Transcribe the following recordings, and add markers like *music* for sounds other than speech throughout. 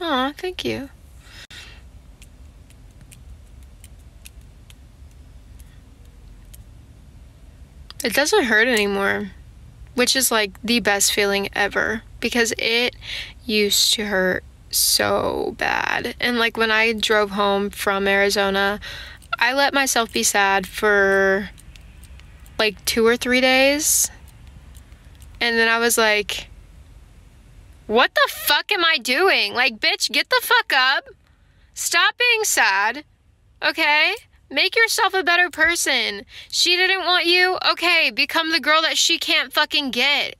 Aw, thank you. It doesn't hurt anymore, which is like the best feeling ever because it used to hurt so bad. And like when I drove home from Arizona, I let myself be sad for like two or three days. And then I was like, what the fuck am I doing? Like, bitch, get the fuck up. Stop being sad. Okay? Make yourself a better person. She didn't want you? Okay, become the girl that she can't fucking get.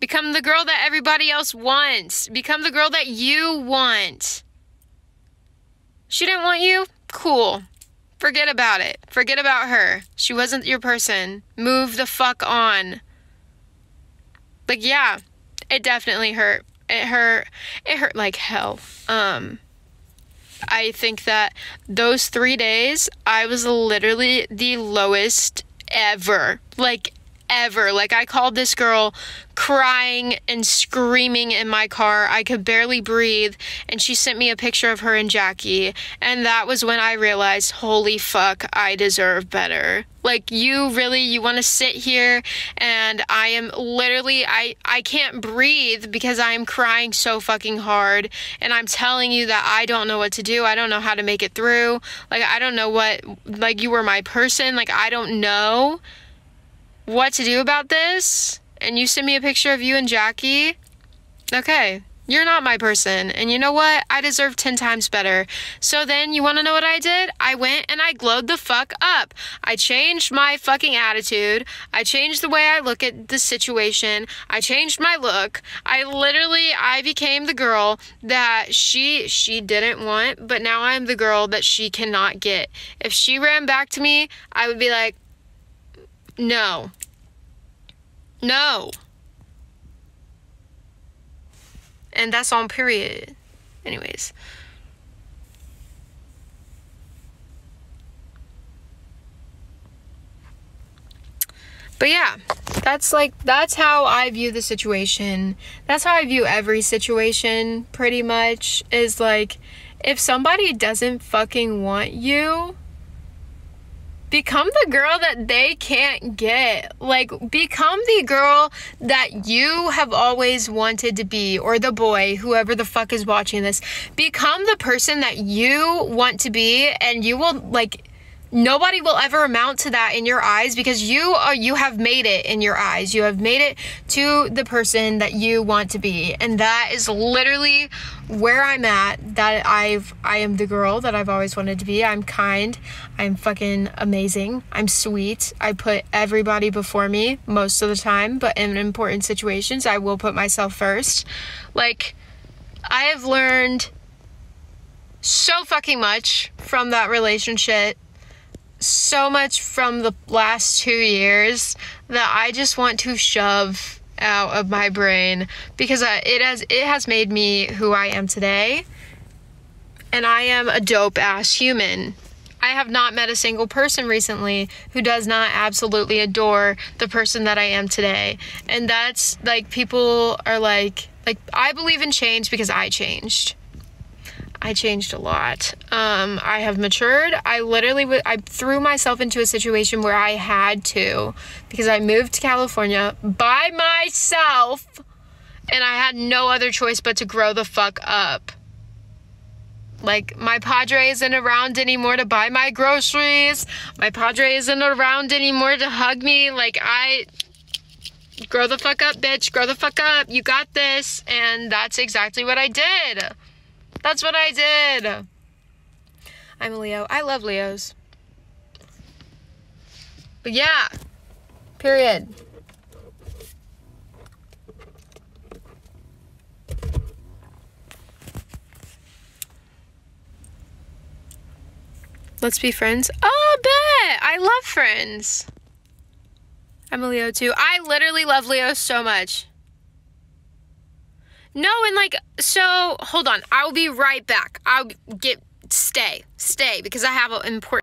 Become the girl that everybody else wants. Become the girl that you want. She didn't want you? Cool. Forget about it. Forget about her. She wasn't your person. Move the fuck on. Like, yeah, it definitely hurt. It hurt. It hurt like hell. Um, I think that those three days, I was literally the lowest ever. Like, ever. Like, I called this girl crying and screaming in my car. I could barely breathe. And she sent me a picture of her and Jackie. And that was when I realized, holy fuck, I deserve better. Like you really you want to sit here and I am literally I I can't breathe because I am crying so fucking hard and I'm telling you that I don't know what to do. I don't know how to make it through. Like I don't know what like you were my person. Like I don't know what to do about this and you send me a picture of you and Jackie, okay, you're not my person. And you know what? I deserve 10 times better. So then, you want to know what I did? I went and I glowed the fuck up. I changed my fucking attitude. I changed the way I look at the situation. I changed my look. I literally I became the girl that she she didn't want, but now I'm the girl that she cannot get. If she ran back to me, I would be like, "No." No. And that's on period. Anyways. But yeah, that's like that's how I view the situation. That's how I view every situation pretty much is like if somebody doesn't fucking want you, become the girl that they can't get. Like, become the girl that you have always wanted to be, or the boy, whoever the fuck is watching this. Become the person that you want to be, and you will, like, nobody will ever amount to that in your eyes because you are you have made it in your eyes. You have made it to the person that you want to be. And that is literally where i'm at that i've i am the girl that i've always wanted to be. I'm kind. I'm fucking amazing. I'm sweet. I put everybody before me most of the time but in important situations i will put myself first. Like i have learned so fucking much from that relationship so much from the last two years that I just want to shove out of my brain because it has it has made me who I am today. And I am a dope ass human. I have not met a single person recently who does not absolutely adore the person that I am today. And that's like people are like like I believe in change because I changed. I changed a lot. Um, I have matured. I literally w- I threw myself into a situation where I had to because I moved to California by myself and I had no other choice but to grow the fuck up. Like, my padre isn't around anymore to buy my groceries. My padre isn't around anymore to hug me. Like, I. Grow the fuck up, bitch. Grow the fuck up. You got this. And that's exactly what I did. That's what I did. I'm a Leo. I love Leos. But yeah. Period. Let's be friends. Oh, bet. I love friends. I'm a Leo too. I literally love Leo so much. No, and like, so hold on. I'll be right back. I'll get, stay, stay, because I have an important.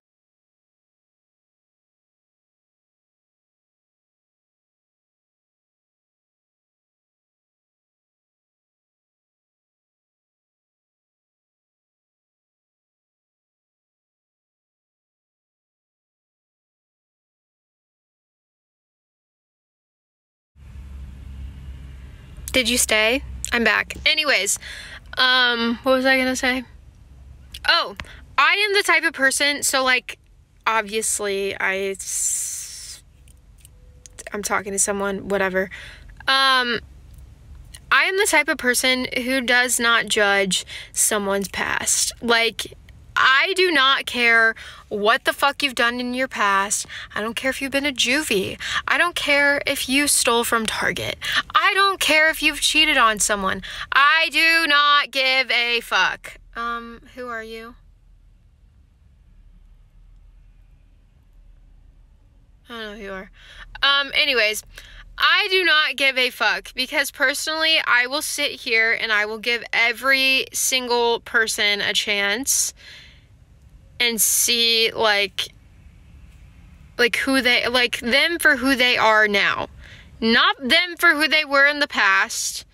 Did you stay? I'm back. Anyways, um, what was I gonna say? Oh, I am the type of person, so like, obviously, I, I'm talking to someone, whatever. Um, I am the type of person who does not judge someone's past. Like, I do not care what the fuck you've done in your past. I don't care if you've been a juvie. I don't care if you stole from Target. I don't care if you've cheated on someone. I do not give a fuck. Um, who are you? I don't know who you are. Um, anyways, I do not give a fuck because personally, I will sit here and I will give every single person a chance and see like like who they like them for who they are now. Not them for who they were in the past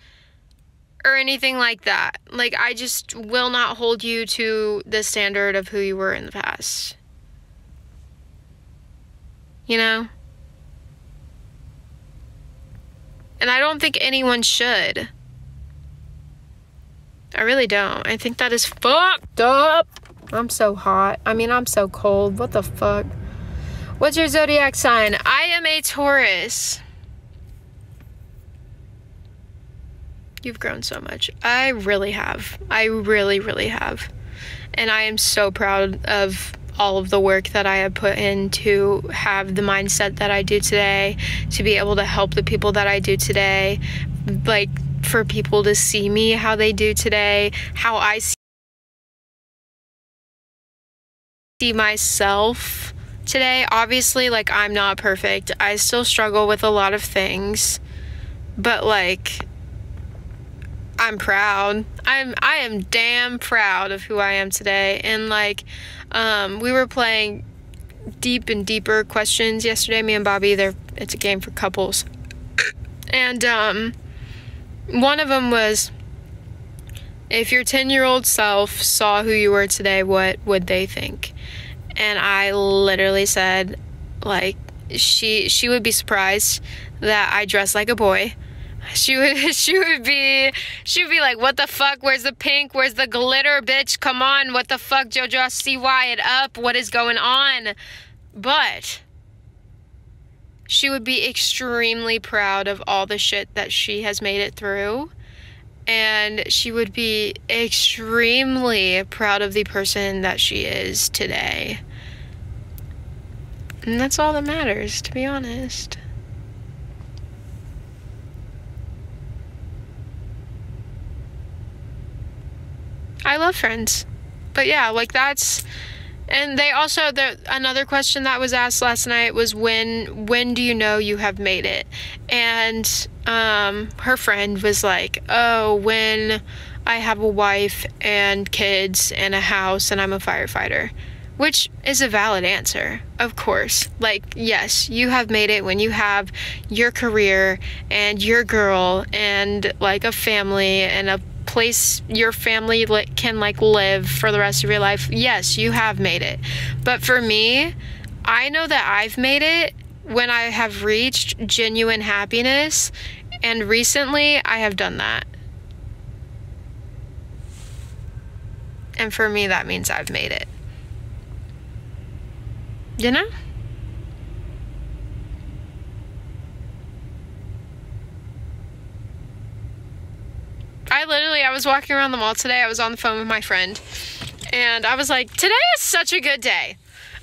or anything like that. Like I just will not hold you to the standard of who you were in the past. You know? And I don't think anyone should. I really don't. I think that is fucked up. I'm so hot. I mean, I'm so cold. What the fuck? What's your zodiac sign? I am a Taurus. You've grown so much. I really have. I really, really have. And I am so proud of all of the work that I have put in to have the mindset that I do today, to be able to help the people that I do today, like for people to see me how they do today, how I see myself today. Obviously, like I'm not perfect. I still struggle with a lot of things. But like I'm proud. I'm I am damn proud of who I am today. And like um, we were playing deep and deeper questions yesterday. Me and Bobby. There, it's a game for couples, and um, one of them was, if your ten-year-old self saw who you were today, what would they think? And I literally said, like, she she would be surprised that I dress like a boy she would *laughs* she would be she would be like, What the fuck? Where's the pink? Where's the glitter, bitch? Come on, what the fuck, Jojo? See why it up? What is going on? But she would be extremely proud of all the shit that she has made it through. And she would be extremely proud of the person that she is today. And that's all that matters, to be honest. I love Friends. But yeah, like that's and they also the another question that was asked last night was when when do you know you have made it? And um her friend was like, "Oh, when I have a wife and kids and a house and I'm a firefighter." Which is a valid answer, of course. Like, yes, you have made it when you have your career and your girl and like a family and a place your family li- can like live for the rest of your life, yes, you have made it. But for me, I know that I've made it when I have reached genuine happiness, and recently I have done that. And for me, that means I've made it. You know? I literally, I was walking around the mall today. I was on the phone with my friend. And I was like, today is such a good day.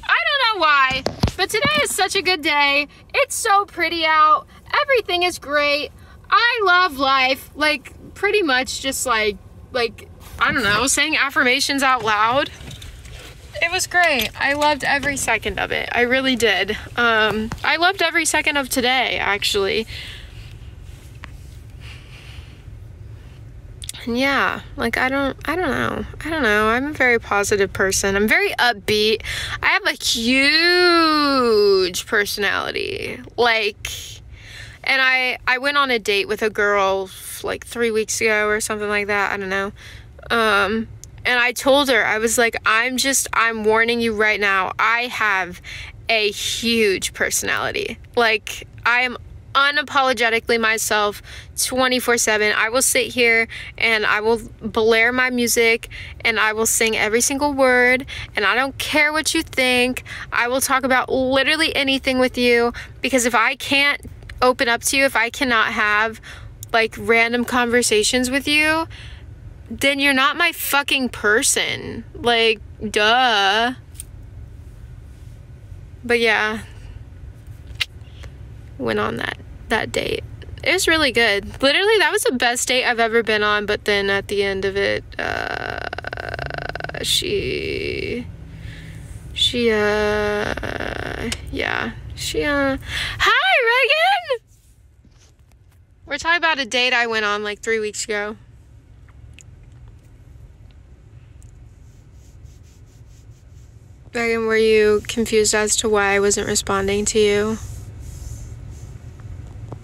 I don't know why, but today is such a good day. It's so pretty out. Everything is great. I love life. Like, pretty much just like, like, I don't know, saying affirmations out loud. It was great. I loved every second of it. I really did. Um, I loved every second of today, actually. Yeah, like I don't I don't know. I don't know. I'm a very positive person. I'm very upbeat. I have a huge personality. Like and I I went on a date with a girl like 3 weeks ago or something like that. I don't know. Um and I told her I was like I'm just I'm warning you right now. I have a huge personality. Like I am unapologetically myself 24 7. I will sit here and I will blare my music and I will sing every single word and I don't care what you think. I will talk about literally anything with you because if I can't open up to you, if I cannot have like random conversations with you, then you're not my fucking person. Like, duh. But yeah, went on that that date. It was really good. Literally, that was the best date I've ever been on. But then at the end of it, uh, she, she, uh, yeah, she, uh, hi, Reagan. We're talking about a date I went on like three weeks ago. Megan, were you confused as to why I wasn't responding to you?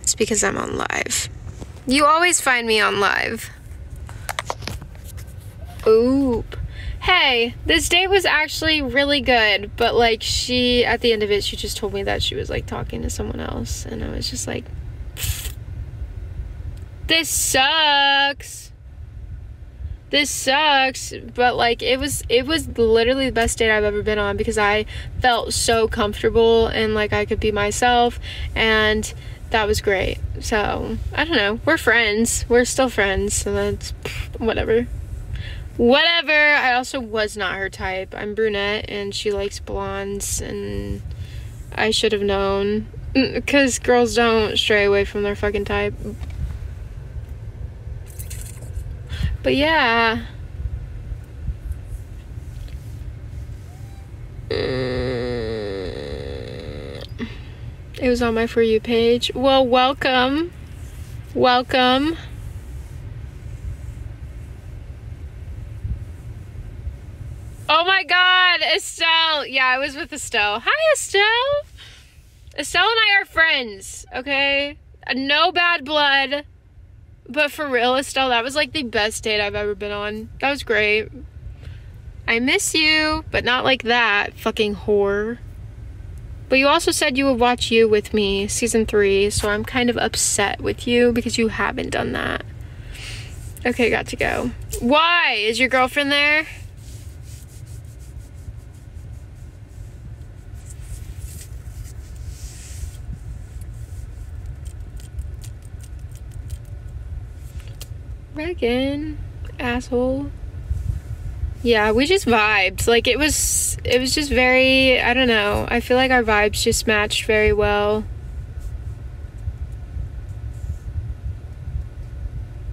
It's because I'm on live. You always find me on live. Oop. Hey, this date was actually really good, but like she, at the end of it, she just told me that she was like talking to someone else, and I was just like, this sucks this sucks but like it was it was literally the best date i've ever been on because i felt so comfortable and like i could be myself and that was great. So i don't know. We're friends. We're still friends so that's whatever. Whatever. I also was not her type. I'm brunette and she likes blondes and i should have known. Because girls don't stray away from their fucking type. But yeah. Mm. It was on my For You page. Well, welcome. Welcome. Oh my god, Estelle. Yeah, I was with Estelle. Hi, Estelle. Estelle and I are friends, okay? No bad blood. But for real, Estelle, that was like the best date I've ever been on. That was great. I miss you, but not like that, fucking whore. But you also said you would watch you with me, season three, so I'm kind of upset with you because you haven't done that. Okay, got to go. Why? Is your girlfriend there? Megan, asshole. Yeah, we just vibed. Like it was it was just very, I don't know. I feel like our vibes just matched very well.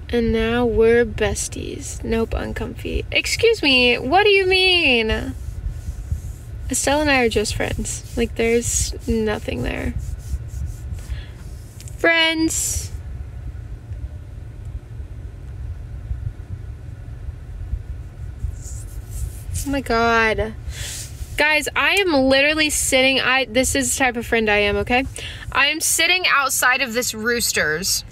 And now we're besties. Nope, uncomfy. Excuse me, what do you mean? Estelle and I are just friends. Like there's nothing there. Friends. Oh my god. Guys, I am literally sitting I this is the type of friend I am, okay? I am sitting outside of this Roosters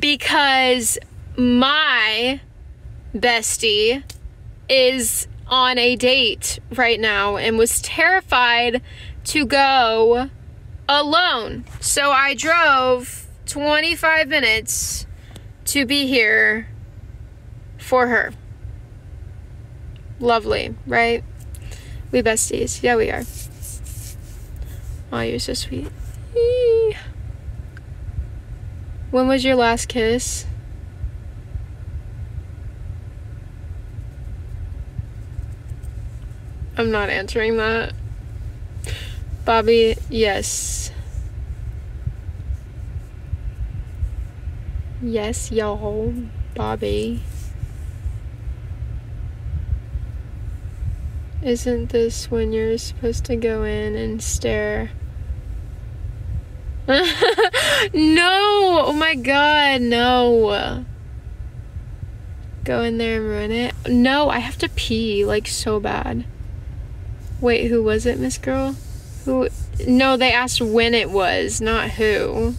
because my bestie is on a date right now and was terrified to go alone. So I drove 25 minutes to be here for her. Lovely, right? We besties. Yeah, we are. Oh, you're so sweet. When was your last kiss? I'm not answering that. Bobby, yes. Yes, y'all. Bobby. Isn't this when you're supposed to go in and stare? *laughs* no! Oh my god, no. Go in there and ruin it. No, I have to pee like so bad. Wait, who was it, Miss Girl? Who? No, they asked when it was, not who.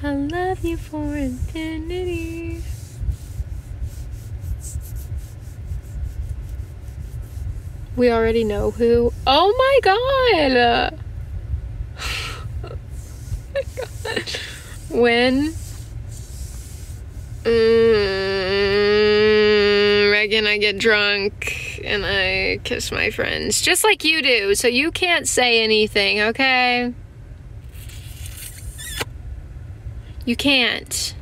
I love you for infinity. We already know who. Oh my god! *sighs* When? Mm, Reagan, I get drunk and I kiss my friends. Just like you do. So you can't say anything, okay? You can't.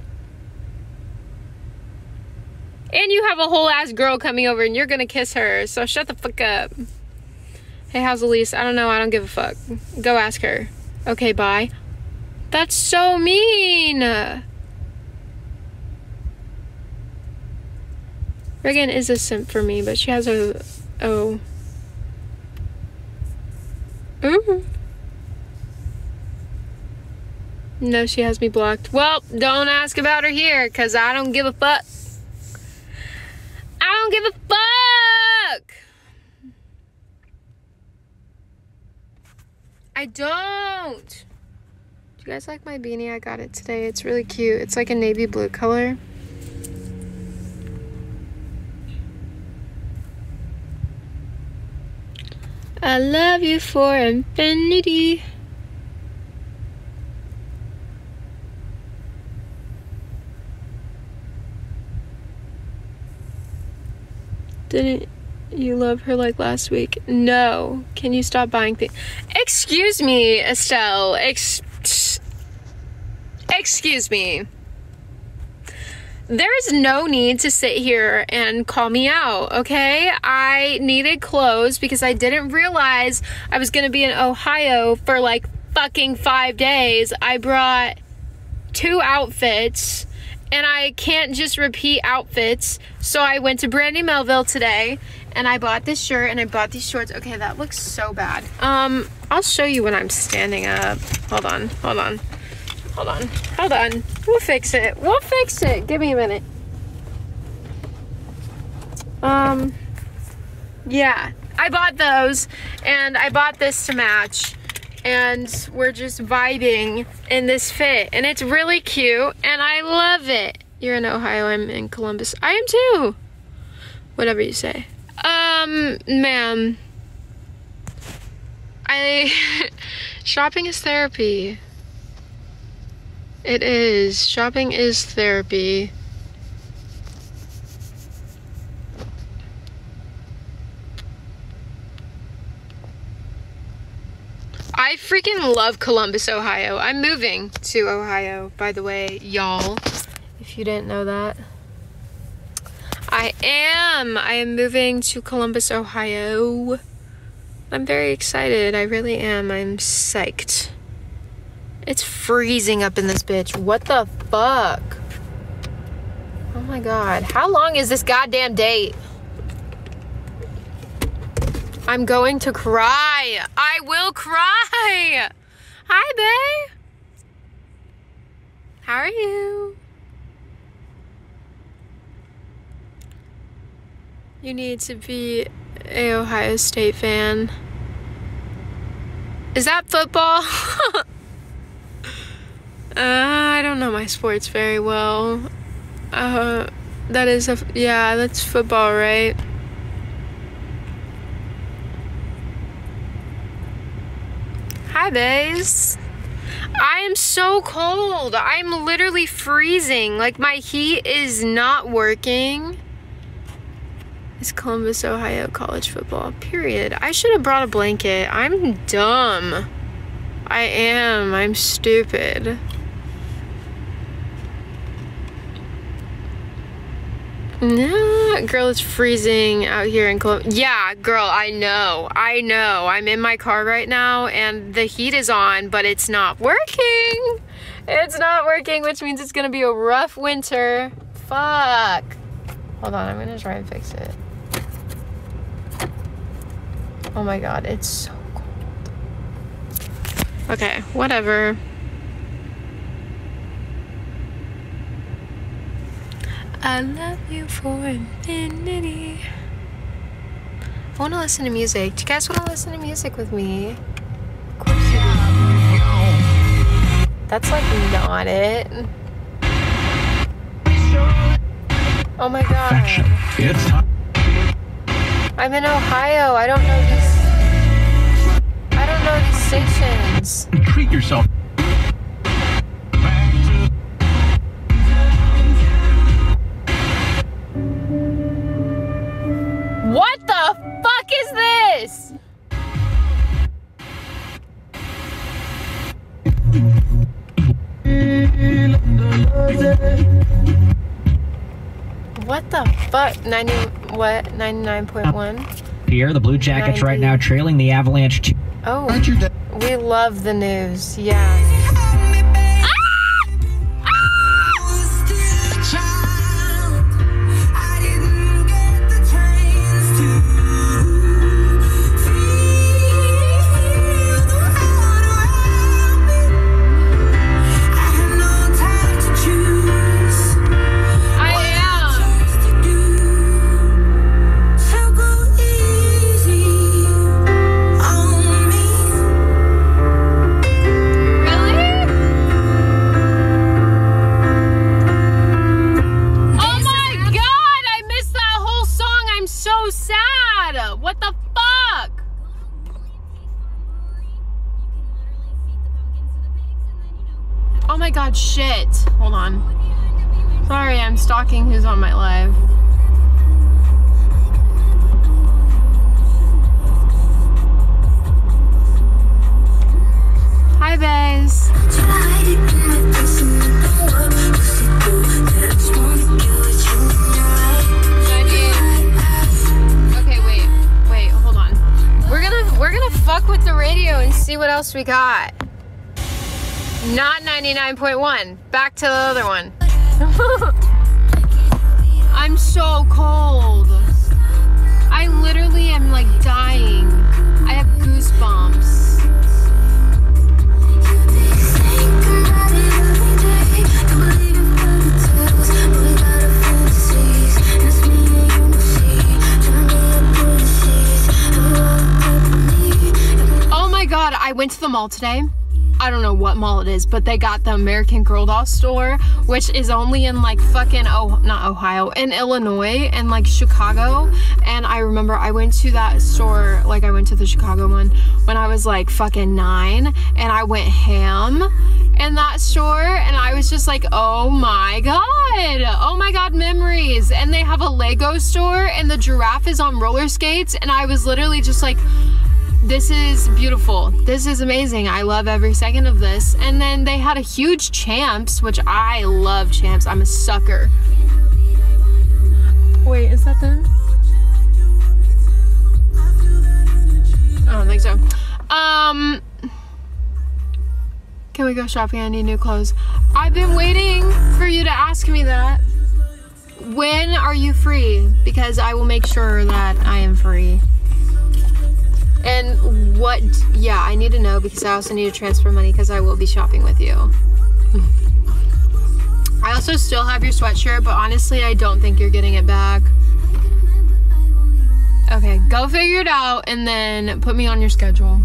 And you have a whole ass girl coming over and you're gonna kiss her. So shut the fuck up. Hey, how's Elise? I don't know. I don't give a fuck. Go ask her. Okay, bye. That's so mean. Reagan is a simp for me, but she has a. Oh. Ooh. No, she has me blocked. Well, don't ask about her here, because I don't give a fuck. I don't give a fuck. I don't. Do you guys like my beanie? I got it today. It's really cute. It's like a navy blue color. I love you for infinity. Didn't you love her like last week? No. Can you stop buying things? Excuse me, Estelle. Ex- excuse me. There's no need to sit here and call me out, okay? I needed clothes because I didn't realize I was gonna be in Ohio for like fucking five days. I brought two outfits and I can't just repeat outfits. So I went to Brandy Melville today and I bought this shirt and I bought these shorts. Okay, that looks so bad. Um, I'll show you when I'm standing up. Hold on, hold on, hold on, hold on. We'll fix it. We'll fix it. Give me a minute. Um, yeah, I bought those and I bought this to match and we're just vibing in this fit and it's really cute and I love it. You're in Ohio, I'm in Columbus. I am too. Whatever you say. Um, ma'am. I, *laughs* shopping is therapy. It is. Shopping is therapy. I freaking love Columbus, Ohio. I'm moving to Ohio, by the way, y'all, if you didn't know that. I am. I am moving to Columbus, Ohio. I'm very excited. I really am. I'm psyched. It's freezing up in this bitch. What the fuck? Oh my god. How long is this goddamn date? I'm going to cry. I will cry. Hi, Bay. How are you? You need to be a Ohio State fan. Is that football? *laughs* uh, I don't know my sports very well. Uh, that is a, yeah, that's football, right? Bays. I am so cold. I'm literally freezing. Like, my heat is not working. It's Columbus, Ohio college football, period. I should have brought a blanket. I'm dumb. I am. I'm stupid. No, girl, it's freezing out here in Columbus. Yeah, girl, I know. I know. I'm in my car right now and the heat is on, but it's not working. It's not working, which means it's gonna be a rough winter. Fuck. Hold on, I'm gonna try and fix it. Oh my god, it's so cold. Okay, whatever. I love you for infinity. I want to listen to music. Do you guys want to listen to music with me? Of course you do. That's like not it. Oh my god. It's time. I'm in Ohio. I don't know these. I don't know these stations. Treat yourself. 90 what? 99.1? Pierre, the Blue Jackets right now trailing the Avalanche. Two- Oh, Aren't you dead? we love the news. Yeah. Shit. Hold on. Sorry, I'm stalking who's on my live. Hi, Baze. Okay, wait, wait, hold on. We're gonna we're gonna fuck with the radio and see what else we got. Not 99.1. Back to the other one. *laughs* I'm so cold. I literally am like dying. I have goosebumps. Oh my god, I went to the mall today. I don't know what mall it is, but they got the American Girl Doll store, which is only in like fucking oh not Ohio, in Illinois and like Chicago. And I remember I went to that store, like I went to the Chicago one when I was like fucking nine, and I went ham in that store, and I was just like, oh my god, oh my god, memories. And they have a Lego store, and the giraffe is on roller skates, and I was literally just like this is beautiful. This is amazing. I love every second of this. And then they had a huge champs, which I love champs. I'm a sucker. Wait, is that them? I don't think so. Um Can we go shopping? I need new clothes. I've been waiting for you to ask me that. When are you free? Because I will make sure that I am free. And what, yeah, I need to know because I also need to transfer money because I will be shopping with you. I also still have your sweatshirt, but honestly, I don't think you're getting it back. Okay, go figure it out and then put me on your schedule.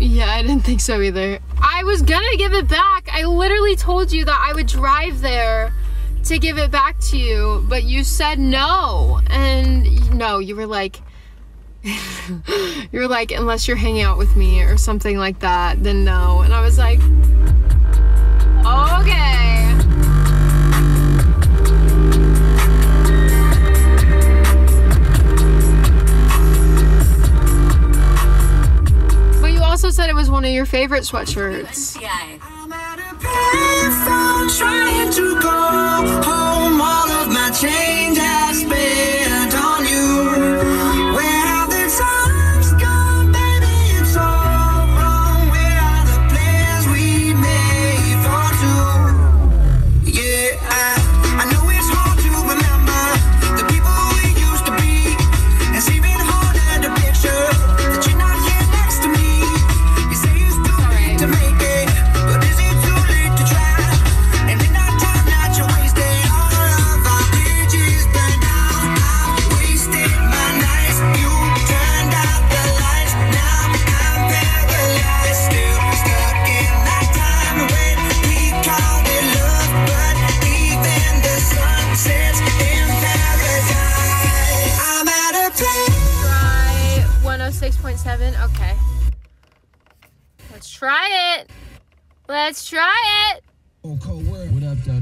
Yeah, I didn't think so either. I was gonna give it back. I literally told you that I would drive there to give it back to you, but you said no. And no, you were like, *laughs* you were like, unless you're hanging out with me or something like that, then no. And I was like, okay. But you also said it was one of your favorite sweatshirts. I'm a payphone trying to go home. All of my change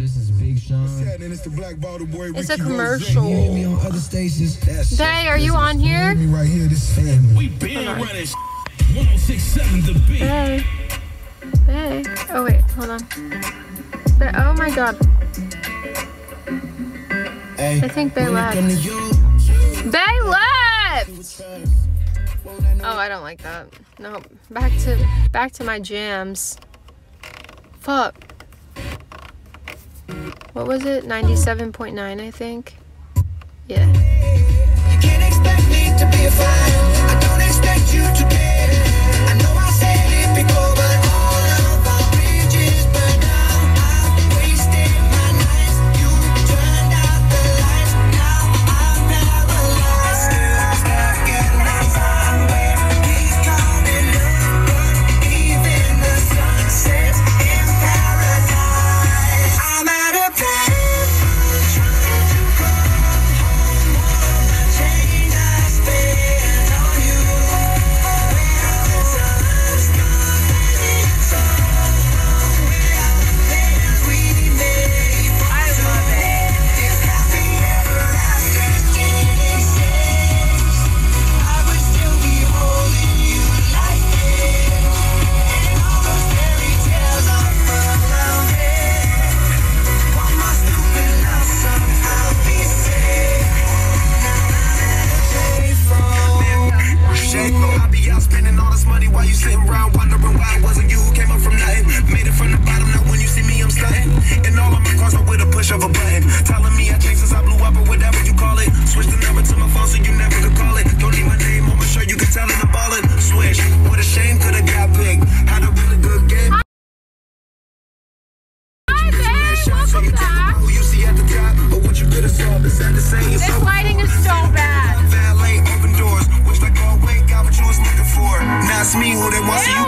This is Big Sean. It's the black bottle boy. It's a Ricky Rose. commercial. You hear me on other stations? That's Bae, are you on here? me right here. This family. We been running 1067 the beat. Hey. Hey. Oh, wait. Hold on. Bae- Oh my god. Hey, I think they left. come to you, Bae left! Oh, I don't like that. No. Back to back to my jams. Fuck. What was it? 97.9, I think. Yeah. Me who they want, so you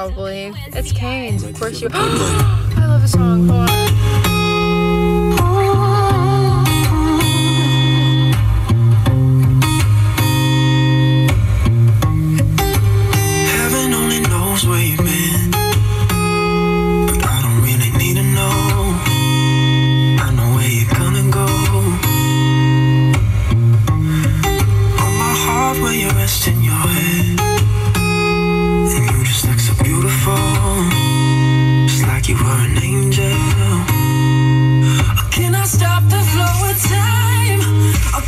Probably. It's Canes, of course you. *gasps* *gasps* I love a song. You were an angel. Can I stop the flow of time?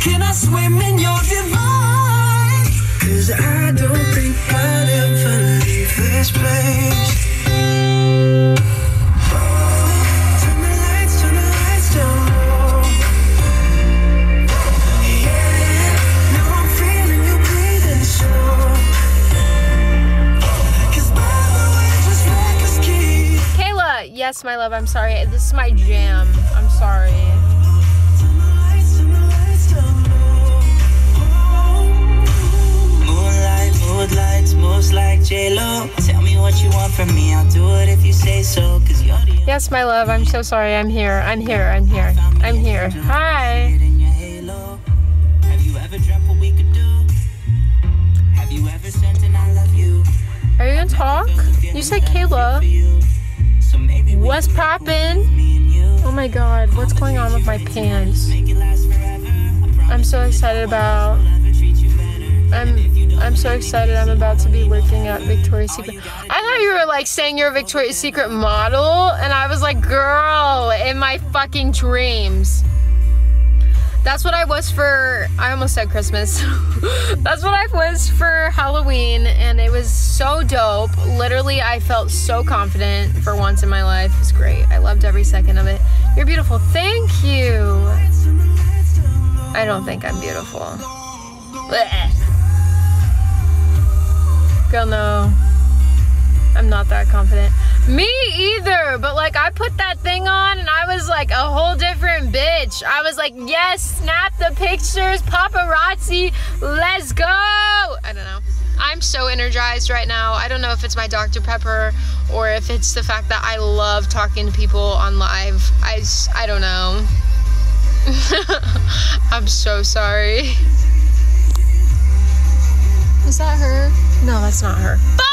Can I swim in your divine? Cause I don't think I'll ever leave this place. Love, I'm sorry. This is my jam. I'm sorry. Turn the lights, turn the lights down low. Moonlight, mood lights, moves like J-Lo. Tell me what you want from me, I'll do it if you say so. Cause you're the Yes, my love, I'm so sorry. I'm here. I'm here. I'm here. I'm here. Hi. kid in your halo. Have you ever dreamt what we could do? Have you ever sent an I love you? Are you gonna talk? You said Kayla. What's poppin'? Oh my god, what's going on with my pants? I'm so excited about. I'm I'm so excited. I'm about to be working at Victoria's Secret. I thought you were like saying you're a Victoria's Secret model, and I was like, girl, in my fucking dreams. That's what I was for, I almost said Christmas. *laughs* That's what I was for Halloween, and it was so dope. Literally, I felt so confident for once in my life. It was great. I loved every second of it. You're beautiful. Thank you. I don't think I'm beautiful. Blech. Girl, no. I'm not that confident. Me either, but like I put that thing on and I was like a whole different bitch. I was like, yes, snap the pictures, paparazzi, let's go. I don't know. I'm so energized right now. I don't know if it's my Dr. Pepper or if it's the fact that I love talking to people on live. I, I don't know. *laughs* I'm so sorry. Is that her? No, that's not her. But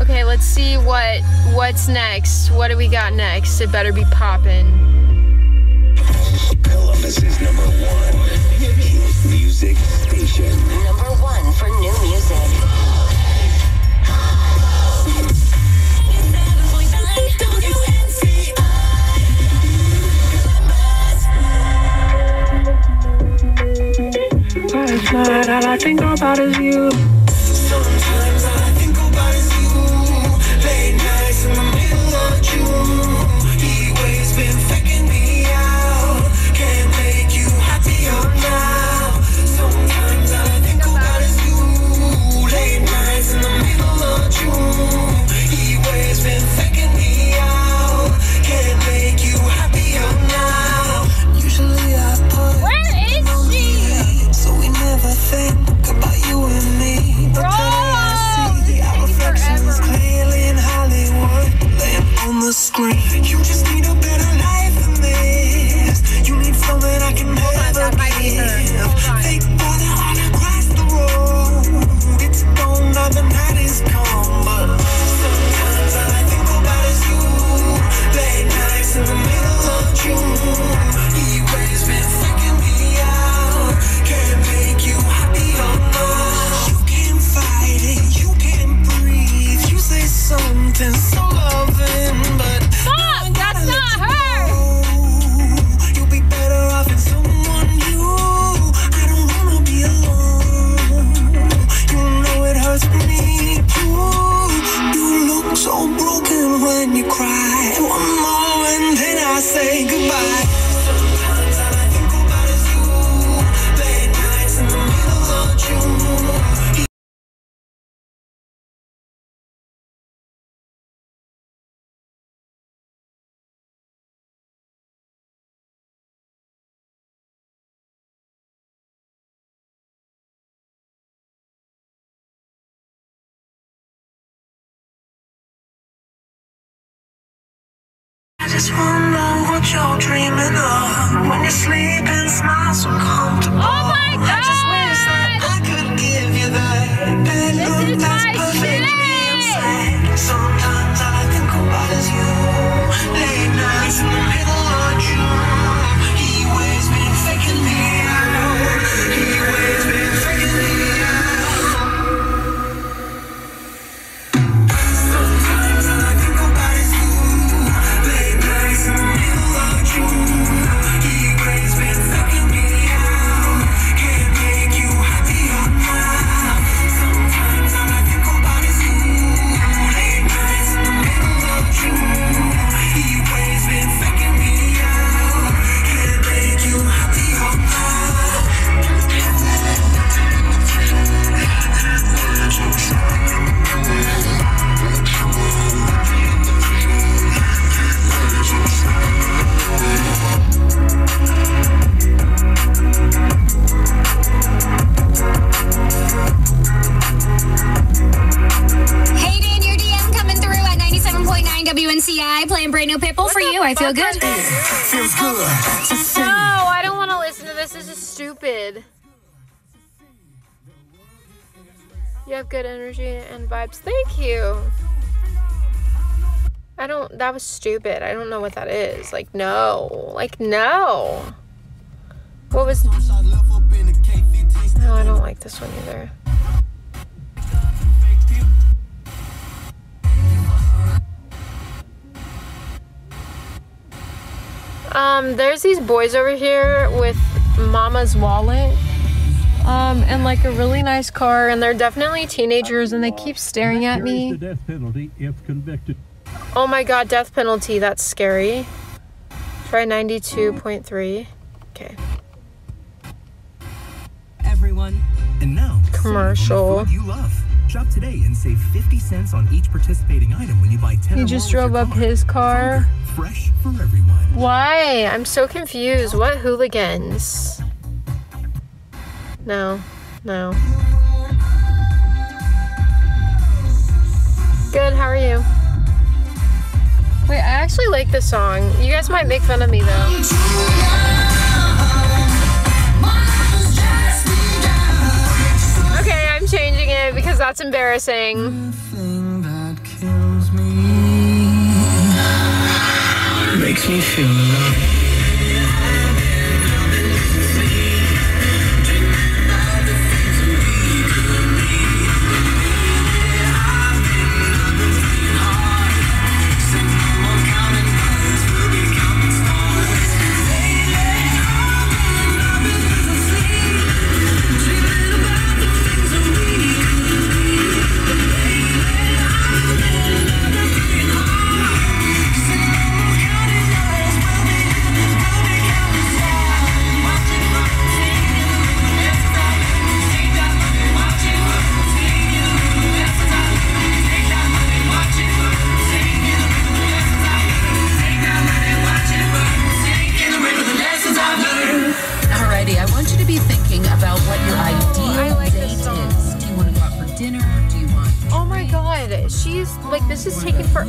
Okay, let's see what what's next. What do we got next? It better be poppin'. Columbus is number one hit music station. Number one for new music. At night, all I think about is you. just wonder what you're dreaming of when you're sleeping, smile so comfortable. I feel good. Feels good. No, I don't want to listen to this. This is stupid. You have good energy and vibes. Thank you. I don't, that was stupid. I don't know what that is. Like, no. Like, no. What was. No, I don't like this one either. Um, there's these boys over here with mama's wallet. Um, and like a really nice car, and they're definitely teenagers, and they keep staring at me. The death penalty if convicted. Oh my god, death penalty. That's scary. Try 92.3. Okay. Everyone. And now, Commercial. you love. Shop today and save 50 cents on each participating item when you buy 10 He just drove up card. his car. Fresh for everyone. Why? I'm so confused. What hooligans? No. No. Good, how are you? Wait, I actually like this song. You guys might make fun of me though. I'm changing it because that's embarrassing. that makes me feel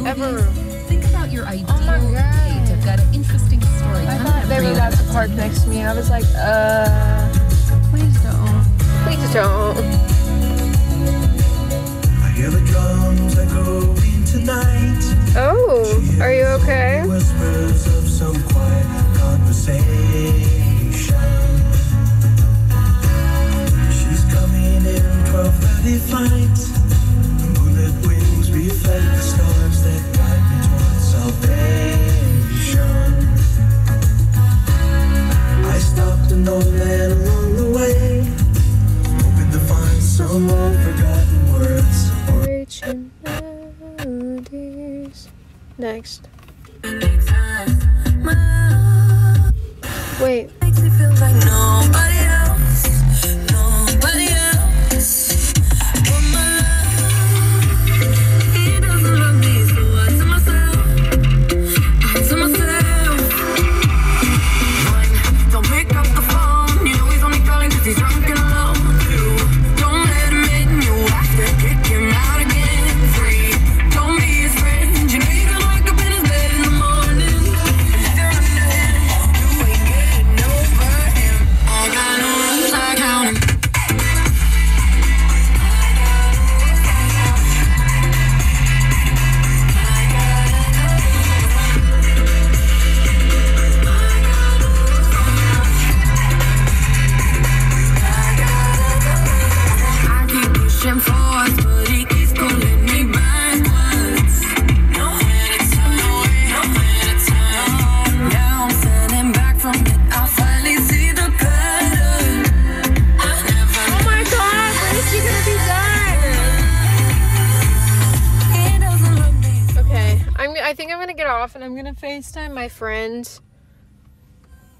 is taking forever. Think about your ideal my God. date. I've got an interesting story. I coming thought up they for were about to park next to me. I was like, uh, please don't. Please don't. I hear the drums echoing tonight. Oh, are you okay? Whispers of some quiet conversation. She's coming in 12:30 flight. Moonlit wings reflect the stars an old man along the way, hoping to find some old forgotten my friend.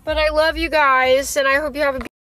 But I love you guys, and I hope you have a